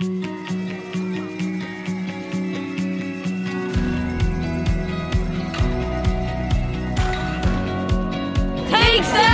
Take seven!